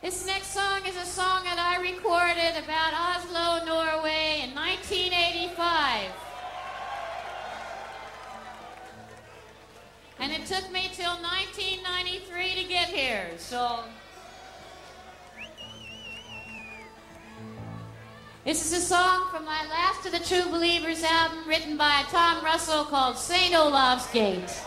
This next song is a song that I recorded about Oslo, Norway in 1985. And it took me till 1993 to get here, so. This is a song from my Last of the True Believers album written by Tom Russell called St. Olav's Gate.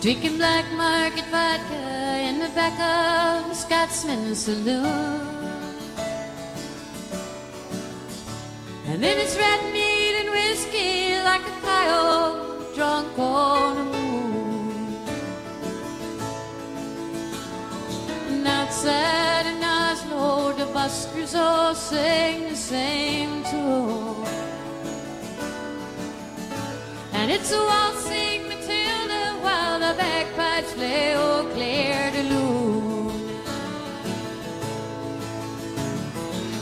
Drinking black market vodka in the back of the Scotsman Saloon. And then it's red meat and whiskey like a coyote drunk on a moon. And outside in Oslo, the buskers all sing the same tune. And it's a the bagpipes play Eau de Lune.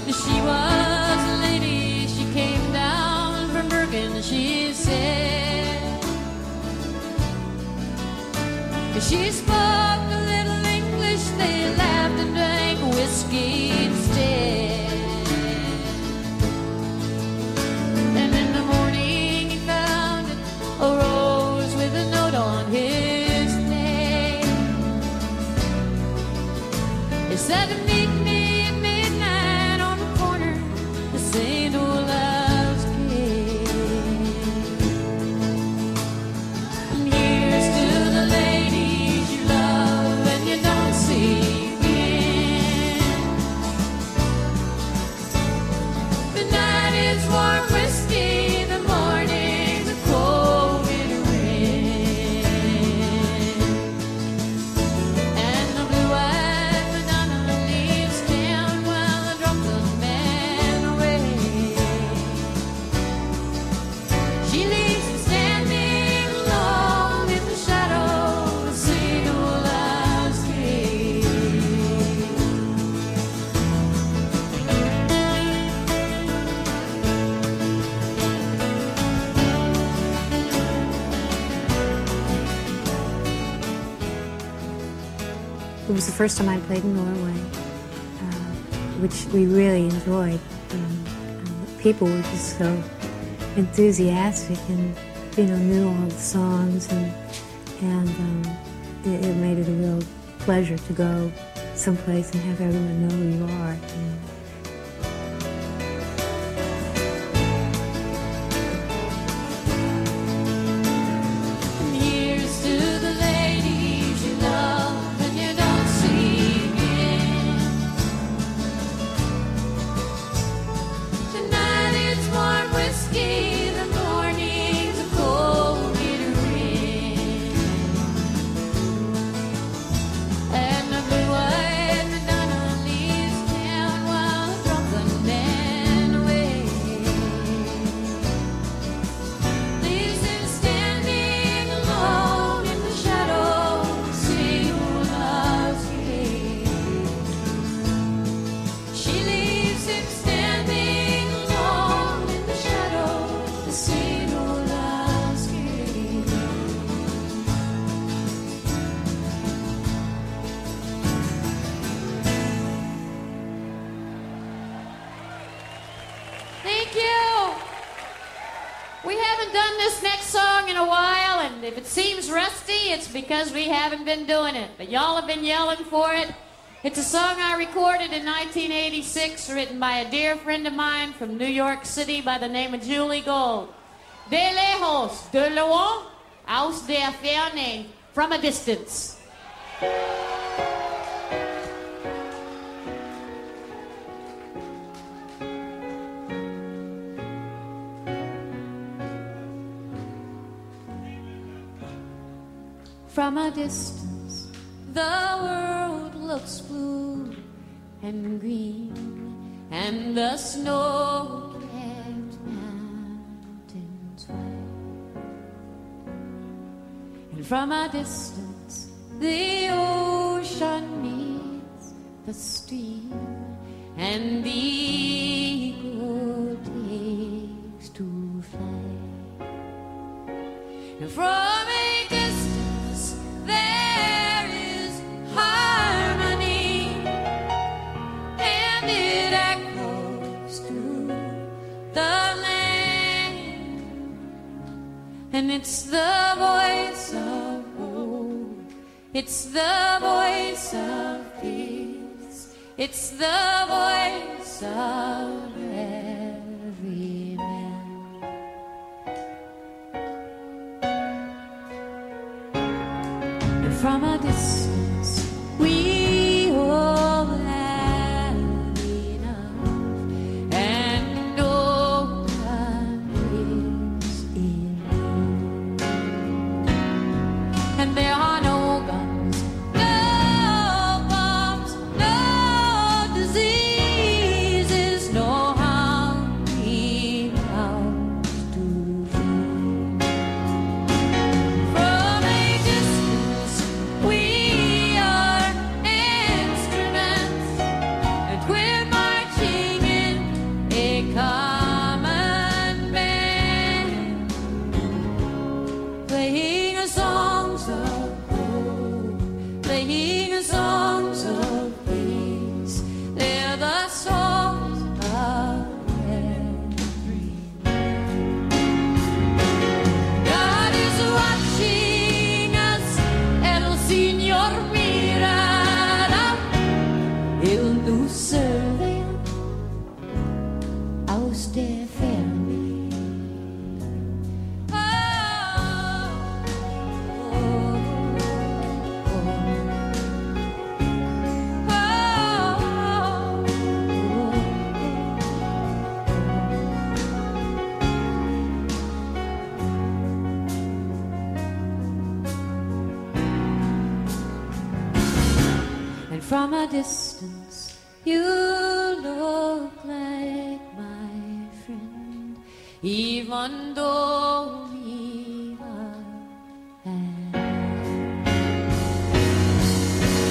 She was a lady, she came down from Bergen, she said. She spoke a little English, they laughed and drank whiskey instead. Said meet me was the first time I played in Norway, uh, which we really enjoyed. Um, uh, people were just so enthusiastic and you know knew all the songs and and um, it, it made it a real pleasure to go someplace and have everyone know who you are. you know. We haven't done this next song in a while, and if it seems rusty, it's because we haven't been doing it. But y'all have been yelling for it. It's a song I recorded in 1986, written by a dear friend of mine from New York City by the name of Julie Gold. De lejos, de loin, aus der ferne, from a distance. From a distance, the world looks blue and green, and the snow-capped mountains white. And from a distance, the ocean meets the stream, and the It's the voice of peace. It's the voice of from a distance, you look like my friend, even though we are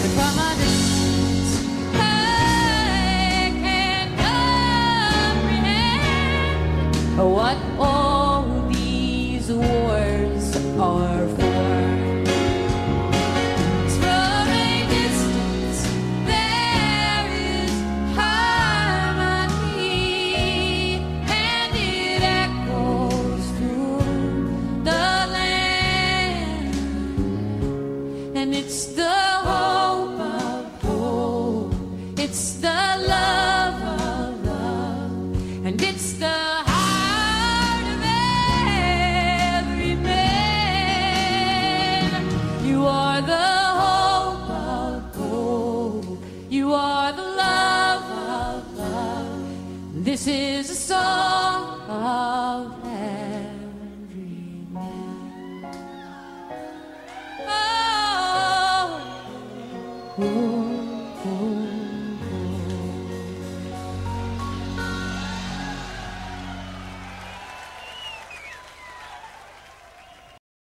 But from a distance, I can comprehend what all. are the hope of hope. You are the love of love. This is a song of